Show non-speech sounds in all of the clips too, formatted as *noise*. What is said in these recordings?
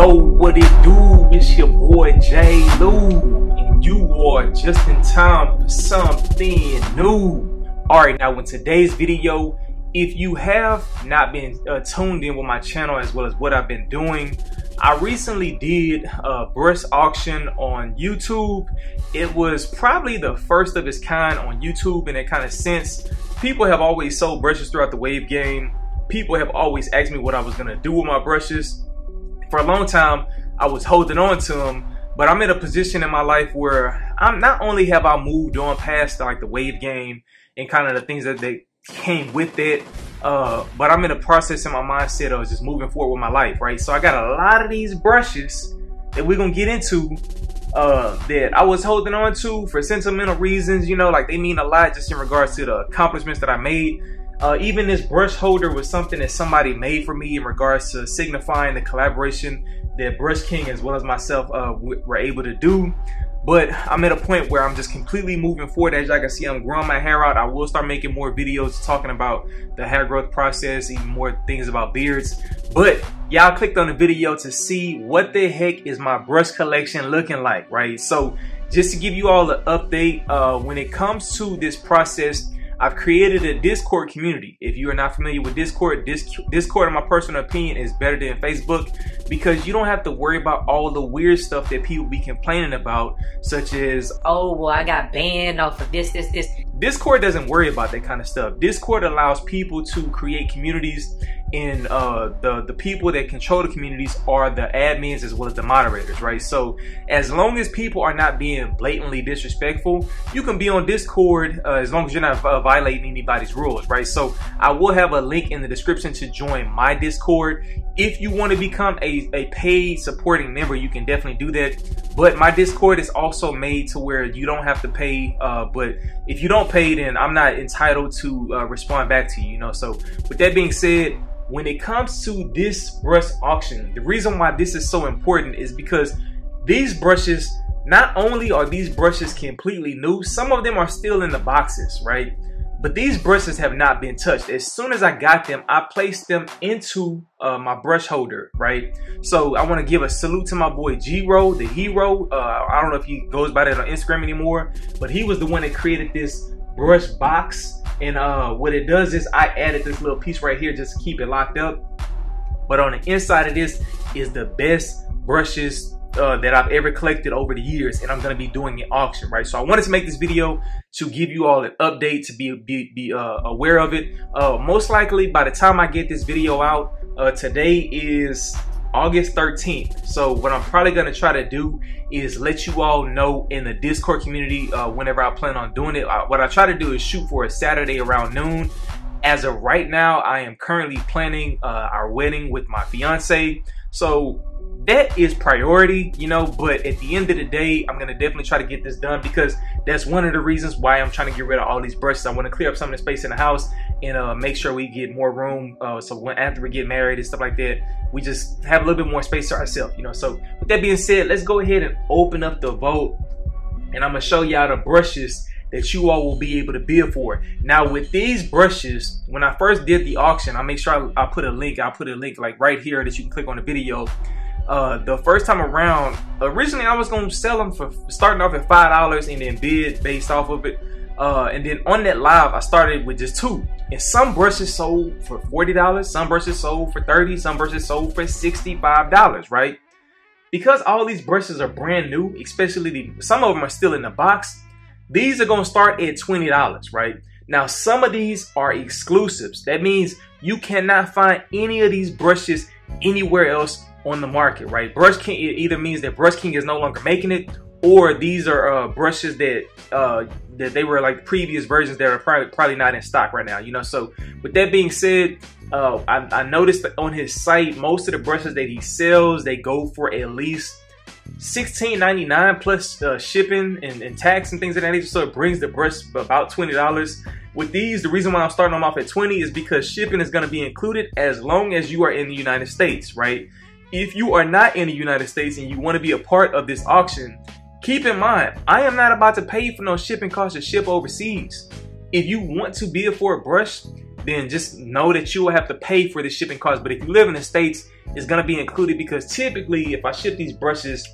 Yo, what it do? It's your boy J. Lew, and you are just in time for something new. Alright, now in today's video, if you have not been uh, tuned in with my channel as well as what I've been doing, I recently did a brush auction on YouTube. It was probably the first of its kind on YouTube in that kind of sense. People have always sold brushes throughout the wave game. People have always asked me what I was gonna do with my brushes for a long time, I was holding on to them. But I'm in a position in my life where I'm not only have I moved on past like the wave game and kind of the things that they came with it, uh, but I'm in a process in my mindset of just moving forward with my life, right? So I got a lot of these brushes that we're gonna get into uh, that I was holding on to for sentimental reasons, you know, like they mean a lot just in regards to the accomplishments that I made uh, even this brush holder was something that somebody made for me in regards to signifying the collaboration that Brush King as well as myself uh, were able to do. But I'm at a point where I'm just completely moving forward. As y'all can see, I'm growing my hair out. I will start making more videos talking about the hair growth process, even more things about beards. But y'all clicked on the video to see what the heck is my brush collection looking like, right? So just to give you all an update, uh, when it comes to this process, I've created a Discord community. If you are not familiar with Discord, Discord, in my personal opinion, is better than Facebook because you don't have to worry about all the weird stuff that people be complaining about, such as, oh, well, I got banned off of this, this, this. Discord doesn't worry about that kind of stuff. Discord allows people to create communities and uh, the the people that control the communities are the admins as well as the moderators, right? So as long as people are not being blatantly disrespectful, you can be on Discord uh, as long as you're not uh, violating anybody's rules, right? So I will have a link in the description to join my Discord. If you want to become a, a paid supporting member, you can definitely do that. But my Discord is also made to where you don't have to pay. Uh, but if you don't pay, then I'm not entitled to uh, respond back to you. You know. So with that being said when it comes to this brush auction, the reason why this is so important is because these brushes, not only are these brushes completely new, some of them are still in the boxes, right? But these brushes have not been touched. As soon as I got them, I placed them into uh, my brush holder, right? So I want to give a salute to my boy G-Ro, the hero. Uh, I don't know if he goes by that on Instagram anymore, but he was the one that created this brush box and uh, what it does is I added this little piece right here just to keep it locked up. But on the inside of this is the best brushes uh, that I've ever collected over the years, and I'm gonna be doing an auction, right? So I wanted to make this video to give you all an update to be be, be uh, aware of it. Uh, most likely, by the time I get this video out, uh, today is August 13th. So what I'm probably gonna try to do is let you all know in the Discord community uh, whenever I plan on doing it. Uh, what I try to do is shoot for a Saturday around noon. As of right now, I am currently planning uh, our wedding with my fiance. So that is priority, you know, but at the end of the day, I'm gonna definitely try to get this done because that's one of the reasons why I'm trying to get rid of all these brushes. I want to clear up some of the space in the house and uh, make sure we get more room. Uh, so when after we get married and stuff like that, we just have a little bit more space to ourselves, you know. So with that being said, let's go ahead and open up the vote, and I'm gonna show y'all the brushes that you all will be able to bid for. Now with these brushes, when I first did the auction, I make sure I, I put a link. I'll put a link like right here that you can click on the video uh, the first time around, originally I was gonna sell them for starting off at five dollars and then bid based off of it. Uh, and then on that live, I started with just two. And some brushes sold for forty dollars, some brushes sold for thirty, some brushes sold for sixty-five dollars, right? Because all these brushes are brand new, especially the, some of them are still in the box. These are gonna start at twenty dollars, right? Now, some of these are exclusives. That means you cannot find any of these brushes anywhere else on the market, right? Brush King it either means that Brush King is no longer making it, or these are uh, brushes that uh, that they were like previous versions that are probably probably not in stock right now. You know, so with that being said, uh, I, I noticed that on his site most of the brushes that he sells they go for at least $16.99 plus uh, shipping and, and, tax and things of that nature. So it brings the brush about $20. With these, the reason why I'm starting them off at 20 is because shipping is going to be included as long as you are in the United States, right? If you are not in the United States and you want to be a part of this auction, keep in mind, I am not about to pay for no shipping costs to ship overseas. If you want to bid for a brush, then just know that you will have to pay for the shipping cost. But if you live in the States, it's gonna be included because typically if I ship these brushes,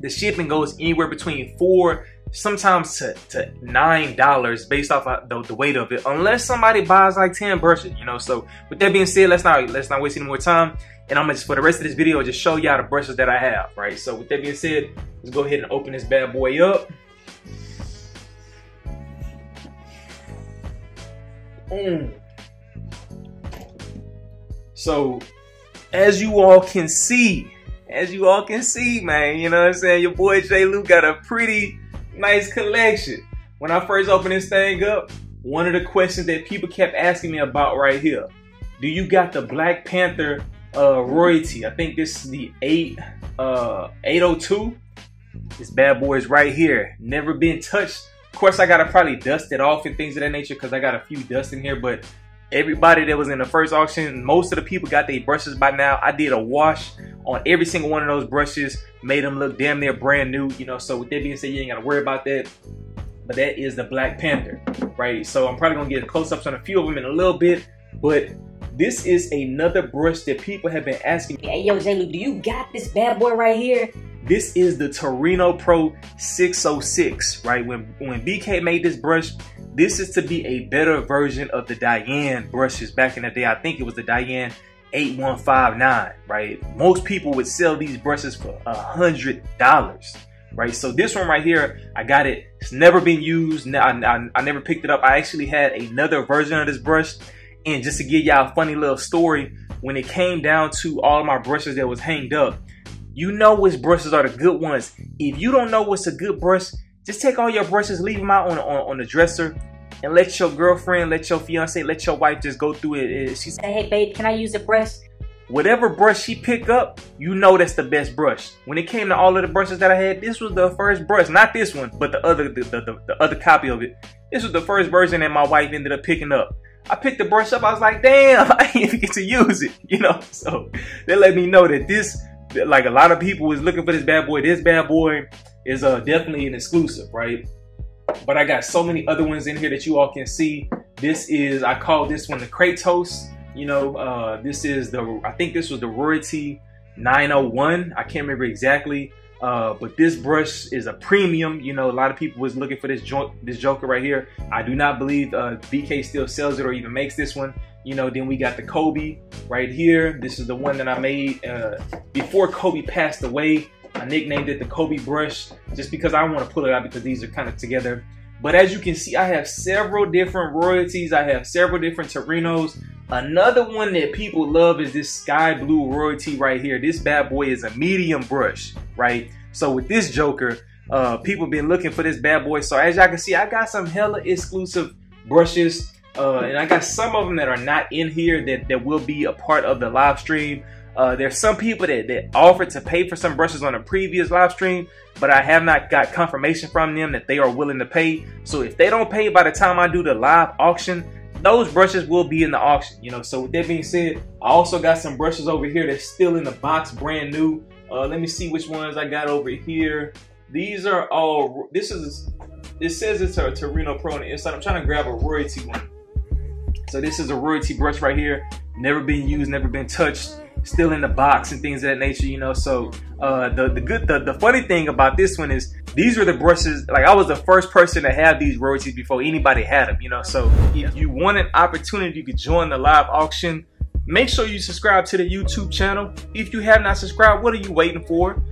the shipping goes anywhere between four sometimes to, to nine dollars based off of the, the, weight of it unless somebody buys like 10 brushes you know? So with that being said let's not let's not waste any more time. And i'm gonna just for the rest of this video just show y'all the brushes that i have right? So with that being said let's go ahead and open this bad boy up. Mm. so as you all can see as you all can see man you know what i'm saying? Your boy J Luke got a pretty nice collection. When I first opened this thing up, one of the questions that people kept asking me about right here, do you got the Black Panther uh, royalty? I think this is the 8 uh, 802. This bad boy is right here. Never been touched. Of course, I gotta probably dust it off and things of that nature because I got a few dust in here, but everybody that was in the first auction, most of the people got their brushes by now. I did a wash on every single one of those brushes, made them look damn near brand new, you know. So with that being said, you ain't gotta worry about that. But that is the Black Panther, right? So I'm probably gonna get close-ups on a few of them in a little bit, but this is another brush that people have been asking. Hey, yo, J. Luke, do you got this bad boy right here? This is the Torino Pro 606, right? When when BK made this brush, this is to be a better version of the Diane brushes back in the day. I think it was the Diane 8159, right? Most people would sell these brushes for a hundred dollars, right? So this one right here, I got it. It's never been used. I, I, I never picked it up. I actually had another version of this brush. And just to give y'all a funny little story, when it came down to all my brushes that was hanged up, you know which brushes are the good ones. If you don't know what's a good brush, just take all your brushes, leave them out on, on, on the dresser, and let your girlfriend, let your fiance, let your wife just go through it. She said, "Hey, babe, can I use the brush?" Whatever brush she pick up, you know that's the best brush. When it came to all of the brushes that I had, this was the first brush, not this one, but the other, the, the, the, the other copy of it. This was the first version that my wife ended up picking up. I picked the brush up, I was like, damn, *laughs* I didn't even get to use it, you know? *laughs* So they let me know that this, like a lot of people was looking for this bad boy. This bad boy is uh, definitely an exclusive, right? But I got so many other ones in here that you all can see. This is, I call this one the Kratos. You know, uh, this is the, I think this was the Royalty 901. I can't remember exactly. Uh, but this brush is a premium. You know, a lot of people was looking for this joint, this Joker right here. I do not believe uh, BK still sells it or even makes this one. You know, then we got the Kobe right here. This is the one that I made uh, before Kobe passed away. I nicknamed it the Kobe brush just because I want to pull it out because these are kind of together. But as you can see, I have several different royalties. I have several different Torinos. Another one that people love is this sky blue royalty right here. This bad boy is a medium brush, right? So with this Joker, uh, people been looking for this bad boy. So as y'all can see, I got some hella exclusive brushes. Uh, and I got some of them that are not in here that, that will be a part of the live stream. Uh, there's some people that, that offered to pay for some brushes on a previous live stream, but I have not got confirmation from them that they are willing to pay. So if they don't pay by the time I do the live auction, those brushes will be in the auction, you know. So with that being said, I also got some brushes over here that's still in the box, brand new. Uh, let me see which ones I got over here. These are all, this is, it says it's a Torino Pro on the inside. I'm trying to grab a royalty one. So this is a royalty brush right here. Never been used, never been touched still in the box and things of that nature, you know. So uh, the the good the, the funny thing about this one is these were the brushes. Like I was the first person to have these royalties before anybody had them, you know. So if you want an opportunity to join the live auction, make sure you subscribe to the YouTube channel. If you have not subscribed, what are you waiting for?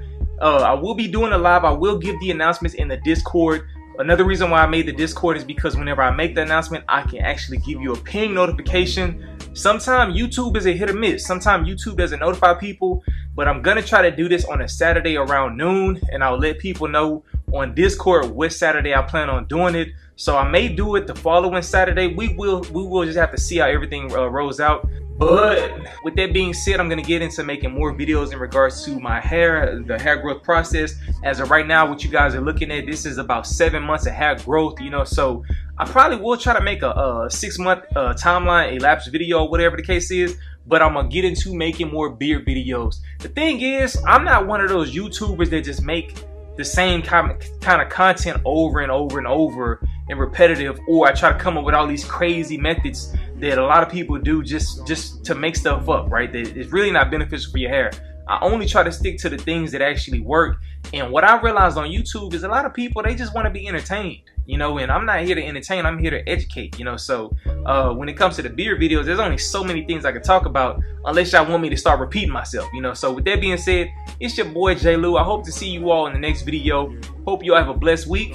Uh, I will be doing a live. I will give the announcements in the Discord. Another reason why I made the Discord is because whenever I make the announcement, I can actually give you a ping notification Sometimes YouTube is a hit or miss. Sometimes YouTube doesn't notify people, but I'm gonna try to do this on a Saturday around noon, and I'll let people know on Discord which Saturday I plan on doing it. So I may do it the following Saturday. We will we will just have to see how everything uh, rolls out. But with that being said, I'm gonna get into making more videos in regards to my hair, the hair growth process. As of right now, what you guys are looking at, this is about seven months of hair growth, you know, so I probably will try to make a, a six month uh, timeline elapsed video, whatever the case is, but I'm gonna get into making more beard videos. The thing is, I'm not one of those YouTubers that just make the same kind of, kind of content over and over and over and repetitive, or I try to come up with all these crazy methods that a lot of people do just just to make stuff up, right? That it's really not beneficial for your hair. I only try to stick to the things that actually work. And what I realized on YouTube is a lot of people they just want to be entertained, you know. And I'm not here to entertain; I'm here to educate, you know. So uh, when it comes to the beard videos, there's only so many things I can talk about unless y'all want me to start repeating myself, you know. So with that being said, it's your boy J. Lew. I hope to see you all in the next video. Hope you all have a blessed week.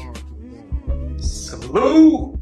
Salute.